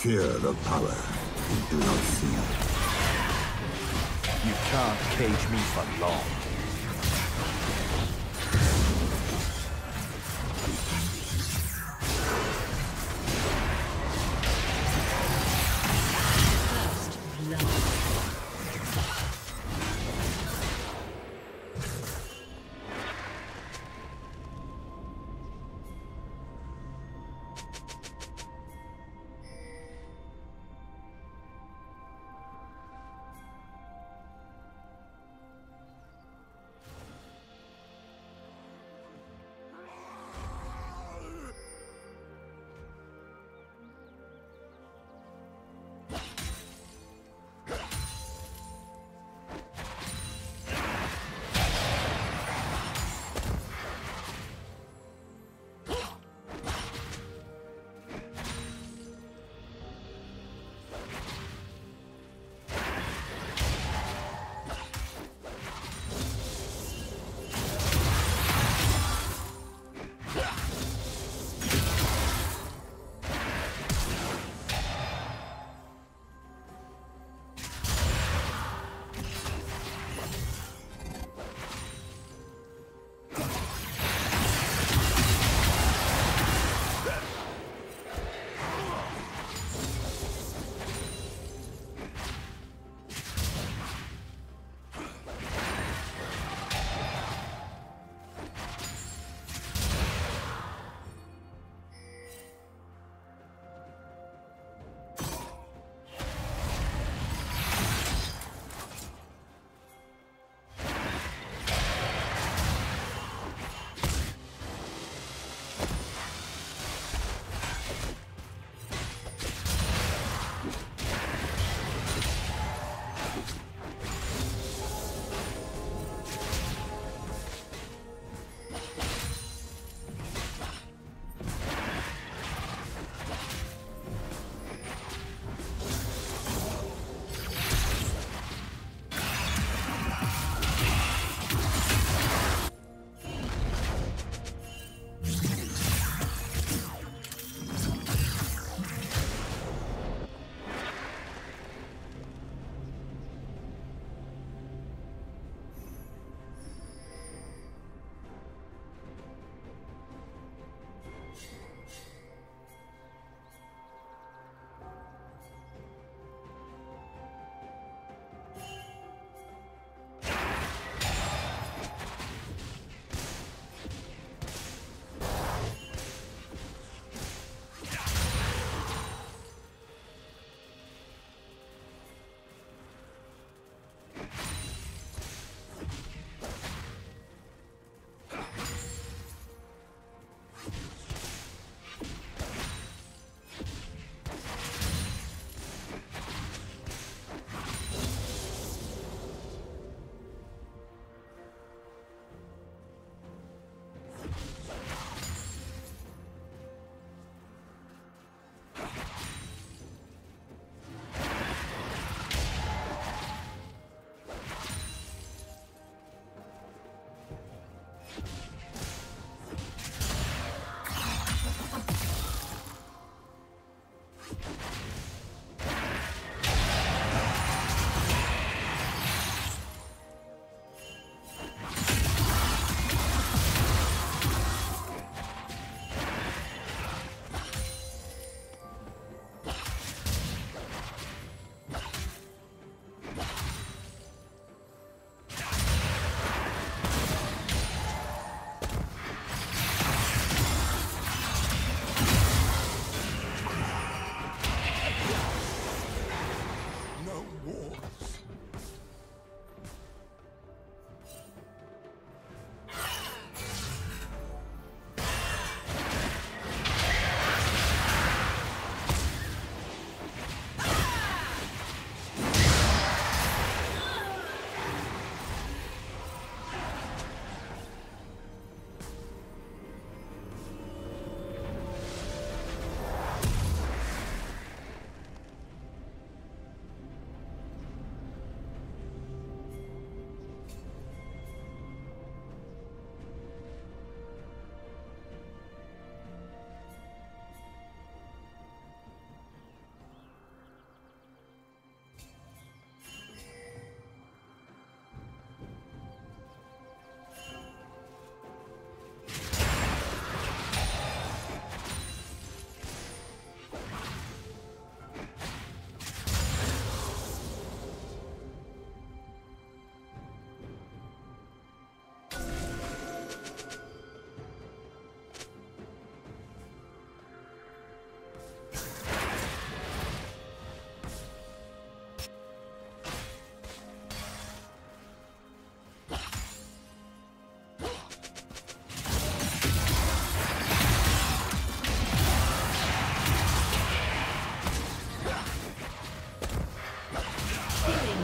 fear the power you do not see. You can't cage me for long.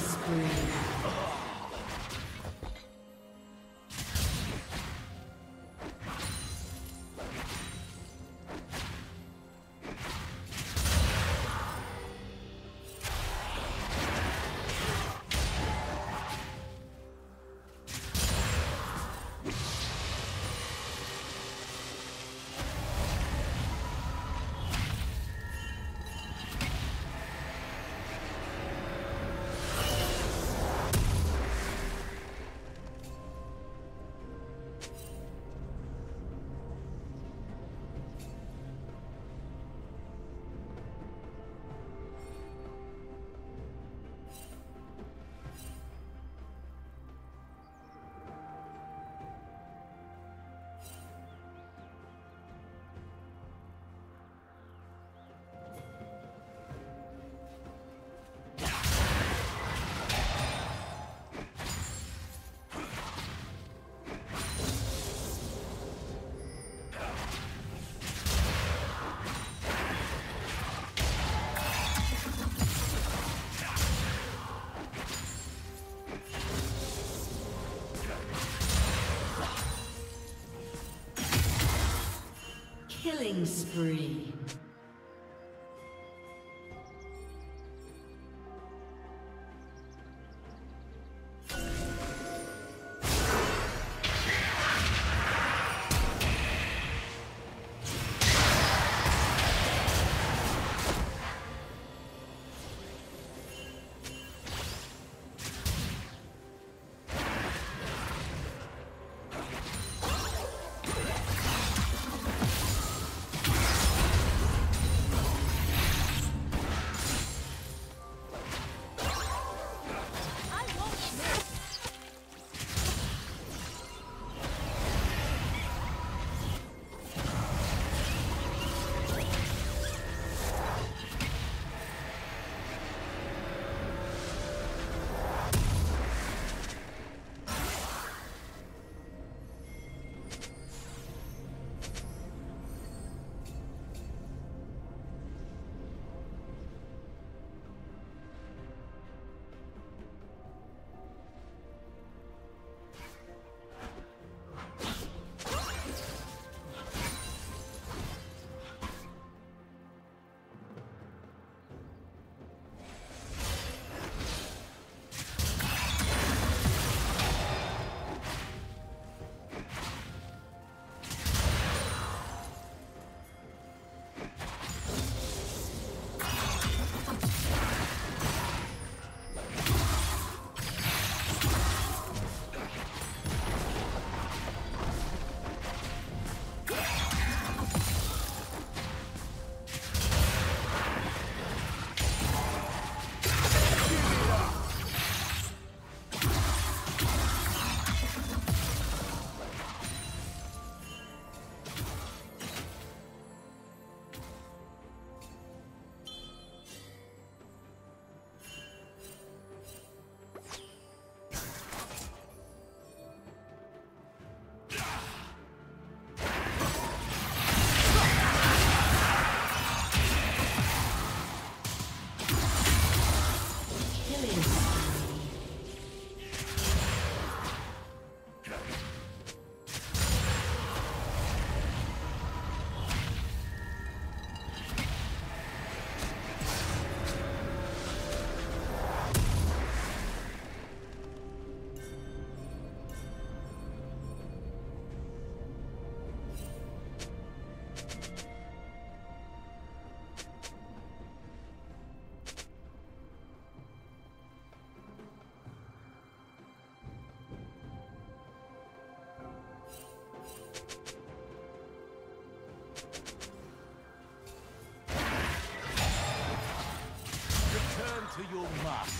killing spree. Killing spree. To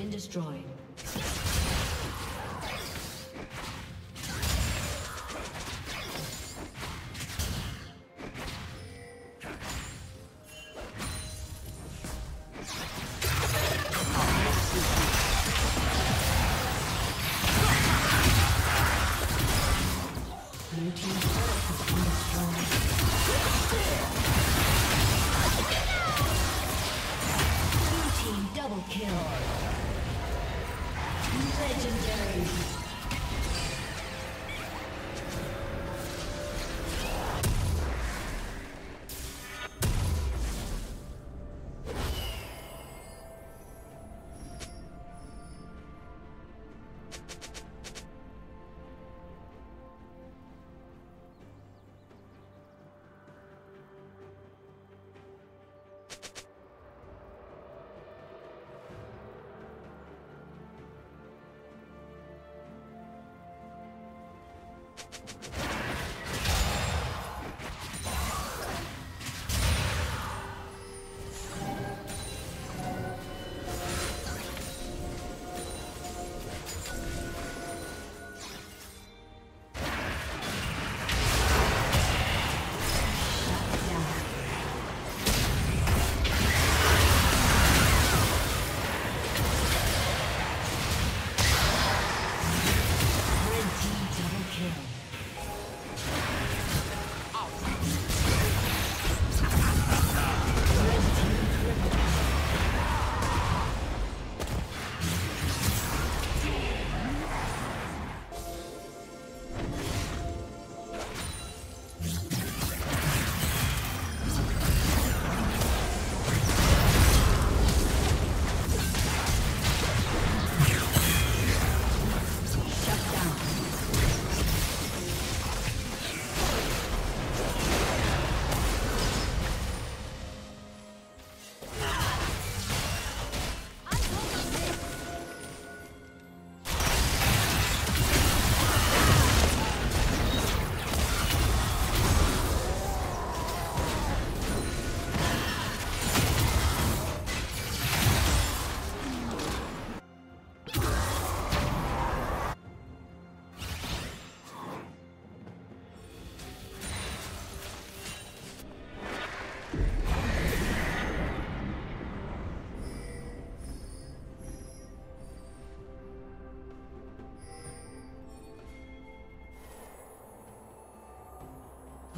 Been destroyed.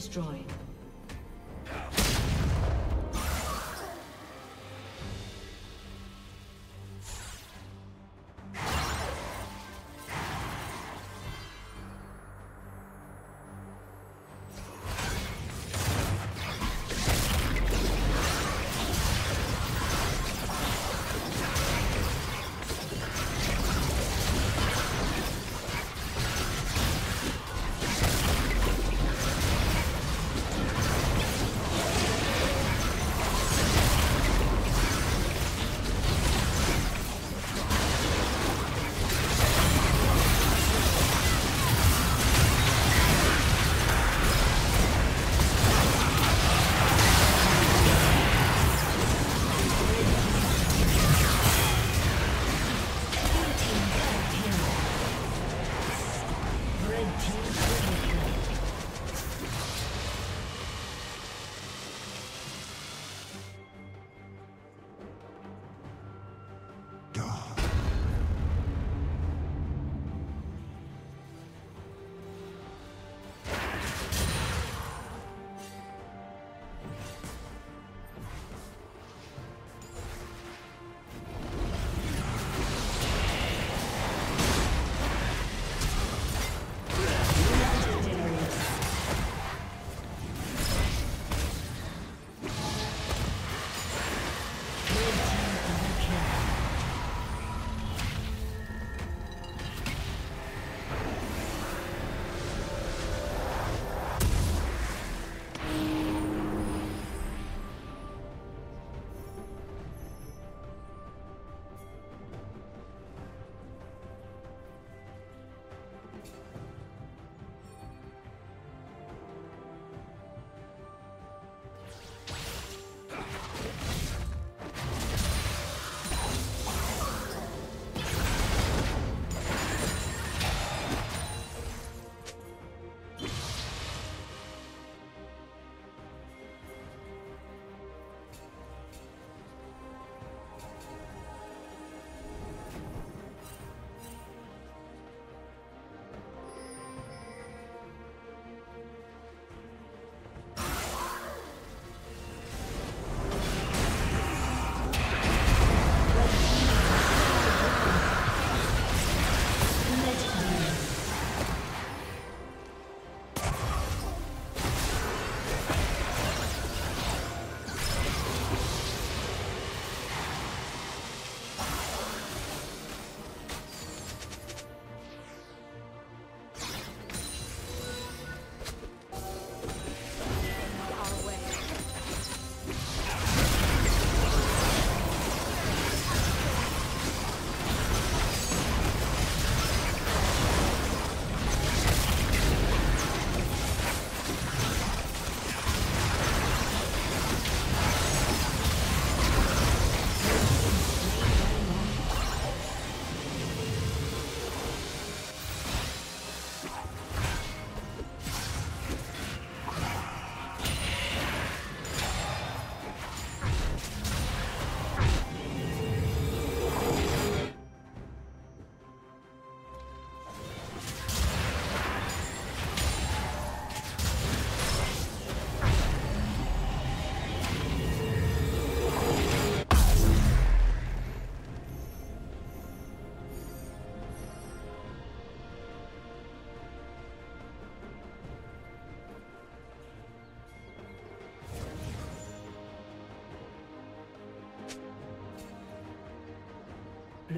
Destroyed.